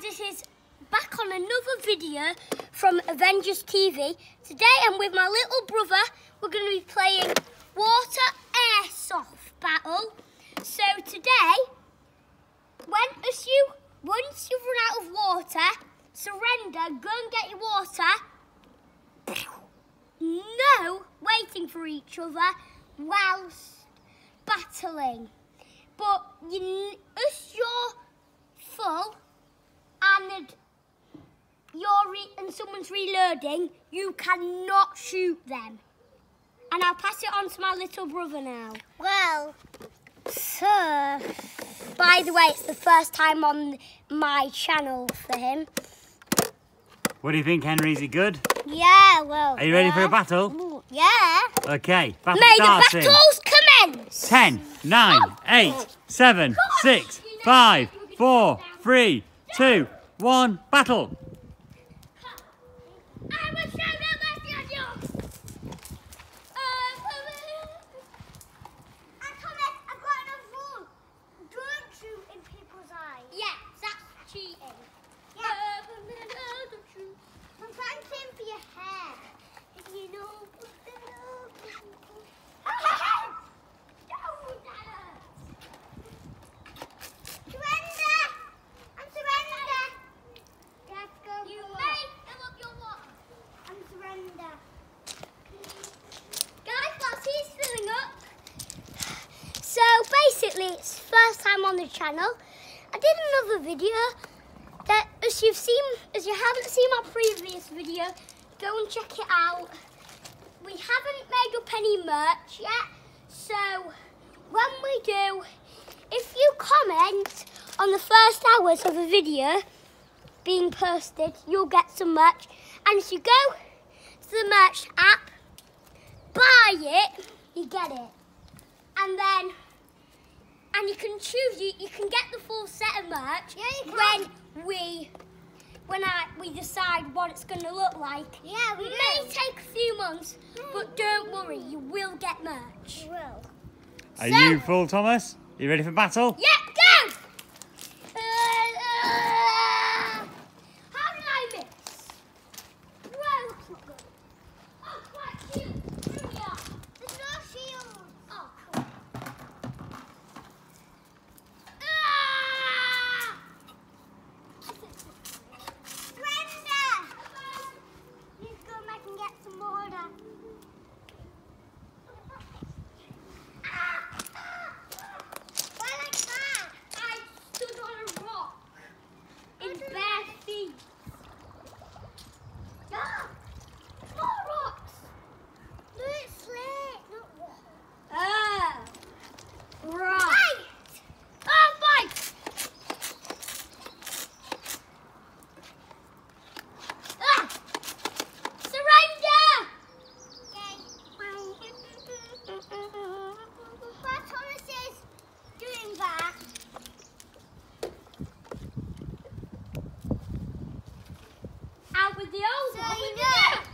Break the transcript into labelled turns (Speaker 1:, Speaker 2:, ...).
Speaker 1: this is back on another video from Avengers TV. Today I'm with my little brother. We're going to be playing water airsoft battle. So today, when as you once you've run out of water, surrender, go and get your water. No waiting for each other whilst battling. But you, as you're full and you're re- and someone's reloading, you cannot shoot them. And I'll pass it on to my little brother now.
Speaker 2: Well, sir.
Speaker 1: By the way, it's the first time on my channel for him.
Speaker 3: What do you think, Henry? Is it good?
Speaker 2: Yeah, well.
Speaker 3: Are you ready for a battle?
Speaker 2: Ooh, Yeah.
Speaker 3: Okay, battle
Speaker 1: May the
Speaker 3: starts in
Speaker 1: battles commence!
Speaker 3: 10, 9, 8, 7, 6, 5, 4, 3, 2, 1, battle.
Speaker 1: I will show them my schedule.
Speaker 2: I've got another rule. Don't shoot in people's eyes.
Speaker 1: Yeah, that's cheating.
Speaker 2: Yeah. I'm trying to aim for your hair. If you know. Surrender! I'm surrender! Let's go.
Speaker 1: You
Speaker 2: for
Speaker 1: may
Speaker 2: it.
Speaker 1: fill up your water.
Speaker 2: I'm surrender.
Speaker 1: Guys, whilst he's filling up. So basically, it's first time on the channel. I did another video that, as you've seen, as you haven't seen my previous video, go and check it out. We haven't made up any merch yet, so when we do, if you comment on the first hours of a video being posted, you'll get some merch. And if you go to the merch app, buy it, you get it. And then, and you can choose, you, you can get the full set of merch
Speaker 2: Yeah, you can.
Speaker 1: when we, when I, we decide what it's going to look like.
Speaker 2: Yeah, we
Speaker 1: It
Speaker 2: do.
Speaker 1: may take a few months, hmm. but don't worry, you will get merch.
Speaker 2: We will.
Speaker 3: Are
Speaker 1: So-
Speaker 3: you full, Thomas? Are You ready for battle?
Speaker 1: Yeah, go! Uh, uh, how did I miss? Well, that's not good. Oh, quite cute. Here we are.
Speaker 2: There's no shield.
Speaker 1: Oh, cool. Ah!
Speaker 2: Brenda! Let's go back and get some water. Why like that?
Speaker 1: I stood on a rock in bare feet. Ah! More rocks!
Speaker 2: No, it's slate, not water.
Speaker 1: Ah! Right! Oh, bite! Ah! Surrender!
Speaker 2: While Thomas is doing that,
Speaker 1: Out with the old
Speaker 2: So
Speaker 1: one,
Speaker 2: you
Speaker 1: with the